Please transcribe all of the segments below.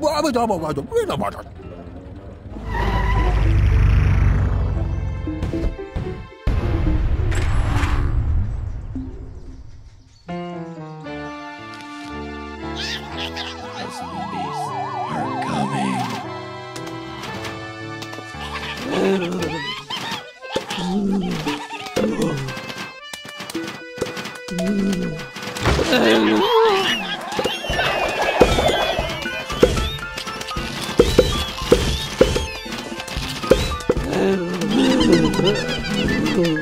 Wabba dabba wabba, wabba dabba. Oh. えっ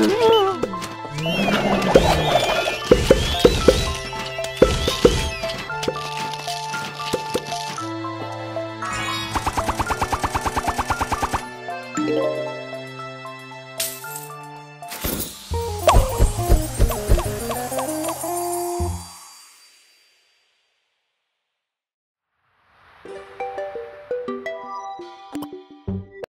mình